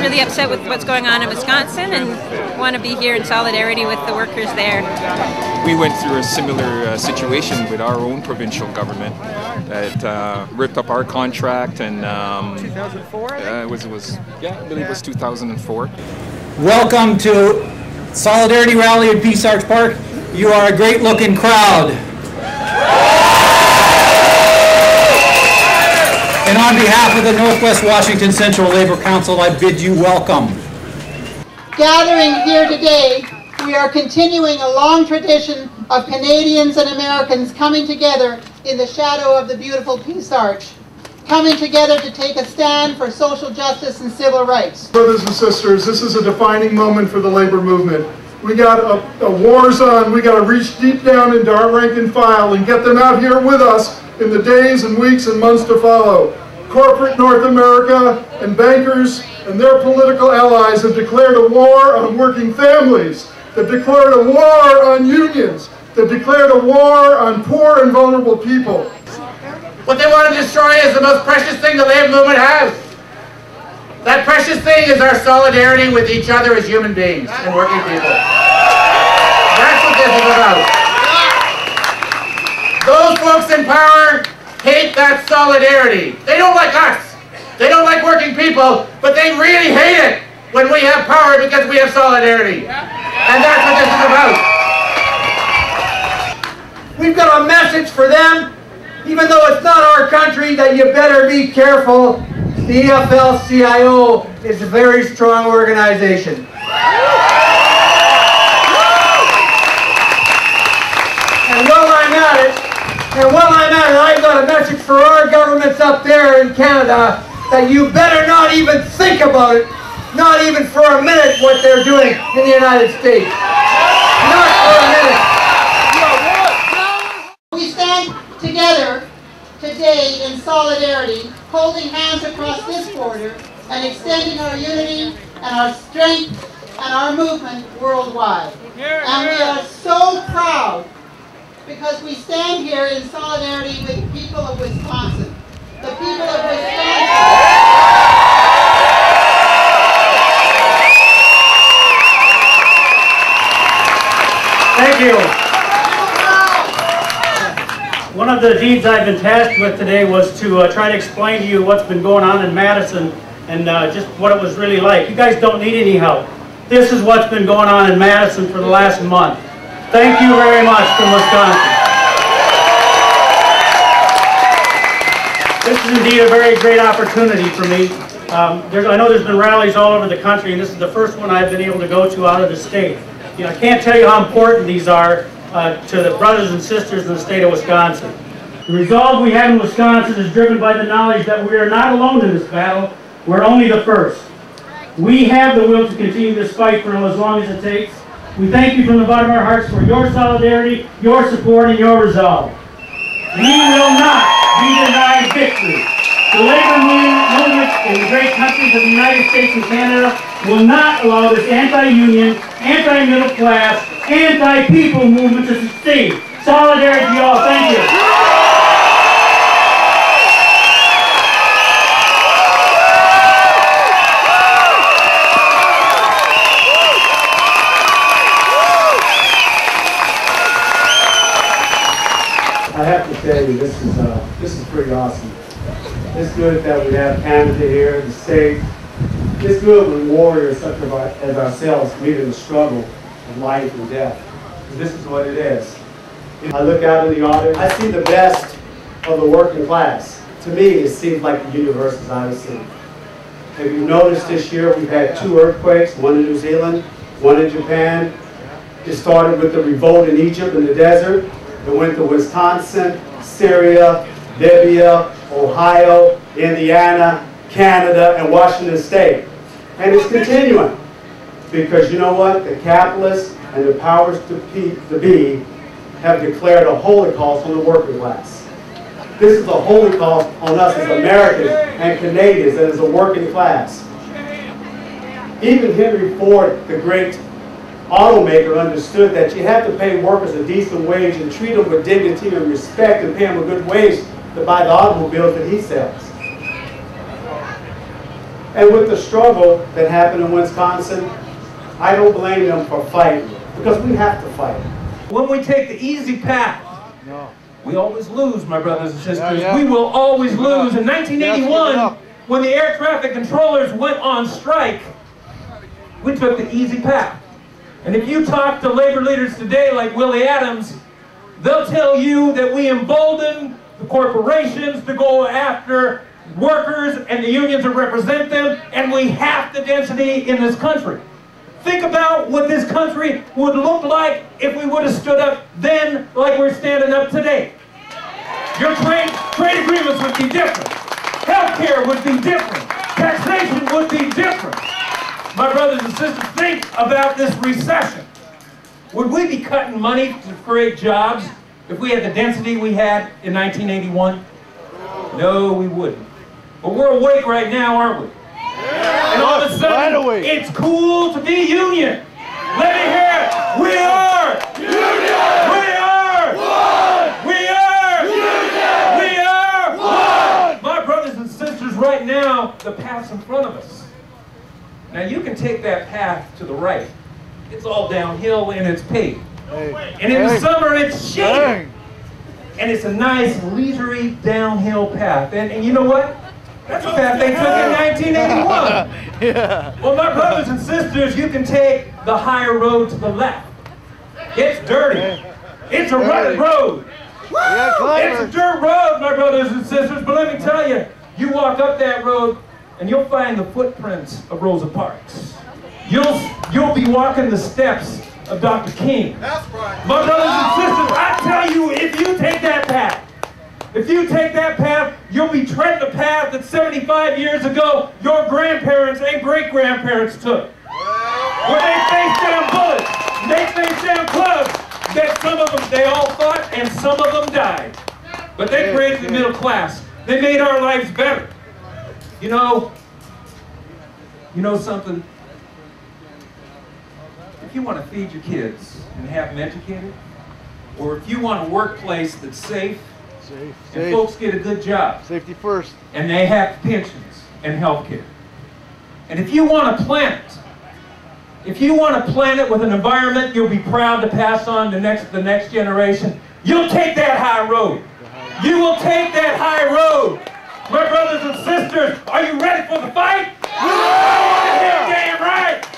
really upset with what's going on in Wisconsin and want to be here in solidarity with the workers there. We went through a similar uh, situation with our own provincial government that uh, ripped up our contract and um, 2004? uh, it was it was yeah I believe it was 2004. Welcome to Solidarity Rally at Peace Arch Park. You are a great looking crowd. And on behalf of the Northwest Washington Central Labor Council, I bid you welcome. Gathering here today, we are continuing a long tradition of Canadians and Americans coming together in the shadow of the beautiful Peace Arch, coming together to take a stand for social justice and civil rights. Brothers and sisters, this is a defining moment for the labor movement. We got a, a war's on. We got to reach deep down into our rank and file and get them out here with us in the days and weeks and months to follow. Corporate North America and bankers and their political allies have declared a war on working families. They've declared a war on unions. They've declared a war on poor and vulnerable people. What they want to destroy is the most precious thing the labor movement has. That precious thing is our solidarity with each other as human beings and working people. That's what this is about. Those folks in power hate that solidarity. They don't like us. They don't like working people, but they really hate it when we have power because we have solidarity. And that's what this is about. We've got a message for them, even though it's not our country, that you better be careful. The AFL-CIO is a very strong organization. And while I'm at it, and while I'm at it, I've got a message for our governments up there in Canada that you better not even think about it, not even for a minute, what they're doing in the United States. Not for a minute. We stand together today in solidarity, holding hands across this border and extending our unity and our strength and our movement worldwide. And we are so proud because we stand here in solidarity with the people of Wisconsin. The people of Wisconsin. Thank you. One of the deeds I've been tasked with today was to uh, try to explain to you what's been going on in Madison and uh, just what it was really like. You guys don't need any help. This is what's been going on in Madison for the last month. Thank you very much from Wisconsin. This is indeed a very great opportunity for me. Um, I know there's been rallies all over the country, and this is the first one I've been able to go to out of the state. You know, I can't tell you how important these are uh, to the brothers and sisters in the state of Wisconsin. The resolve we have in Wisconsin is driven by the knowledge that we are not alone in this battle. We're only the first. We have the will to continue this fight for as long as it takes. We thank you from the bottom of our hearts for your solidarity, your support, and your resolve. We will not be denied victory. The labor movement in the great countries of the United States and Canada will not allow this anti-union, anti-middle class, anti-people movement to succeed. Solidarity y'all. Thank you. I have to tell you, this is uh, this is pretty awesome. It's good that we have Canada here, the state. It's good when warriors such as ourselves meet in the struggle of life and death. This is what it is. I look out in the audience, I see the best of the working class. To me, it seems like the universe is out of sync. Have you noticed this year we've had two earthquakes, one in New Zealand, one in Japan. It started with the revolt in Egypt in the desert. It went to Wisconsin, Syria, Libya, Ohio, Indiana, Canada, and Washington State. And it's continuing. Because you know what? The capitalists and the powers to be, have declared a holocaust on the working class. This is a holocaust on us as Americans and Canadians and as a working class. Even Henry Ford, the great automaker, understood that you have to pay workers a decent wage and treat them with dignity and respect and pay them a good wage to buy the automobiles that he sells. And with the struggle that happened in Wisconsin, I don't blame them for fighting, because we have to fight. When we take the easy path, we always lose, my brothers and sisters. Yeah, yeah. We will always lose. In Yes, give it 1981, up. when the air traffic controllers went on strike, we took the easy path. And if you talk to labor leaders today like Willie Adams, they'll tell you that we embolden the corporations to go after workers and the unions that represent them, and we have the density in this country. Think about what this country would look like if we would have stood up then like we're standing up today. Your trade, trade agreements would be different. Healthcare would be different. Taxation would be different. My brothers and sisters, think about this recession. Would we be cutting money to create jobs if we had the density we had in 1981? No, we wouldn't. But we're awake right now, aren't we? And all of a Right sudden, away. it's cool to be union. Let me hear it. We are. Union. We are. One. We are. Union. We are. One. My brothers and sisters, right now, the path's in front of us. Now you can take that path to the right. It's all downhill and it's paved. Hey. And in the summer, it's. Dang. And it's a nice, leisurely downhill path. And, and you know what? That's a path they took in 1981. Yeah. Well, my brothers and sisters, you can take the higher road to the left. It's dirty. It's a running road. It's a dirt road, my brothers and sisters, but let me tell you, you walk up that road and you'll find the footprints of Rosa Parks. You'll, you'll be walking the steps of Dr. King. That's right. My brothers and sisters, I tell you, if you take that path, if you take that path, you'll be treading the path that 75 years ago your grandparents and great-grandparents took. Where they faced down bullets, they faced down clubs, that some of them, they all fought and some of them died. But they created the middle class. They made our lives better. You know, you know something? If you want to feed your kids and have them educated, or if you want a workplace that's safe Safe, and folks get a good job. Safety first. And they have pensions and health care. And if you want a planet, if you want a planet with an environment you'll be proud to pass on to next, the next generation, you'll take that high road. You will take that high road. My brothers and sisters, are you ready for the fight? Yeah! Damn right!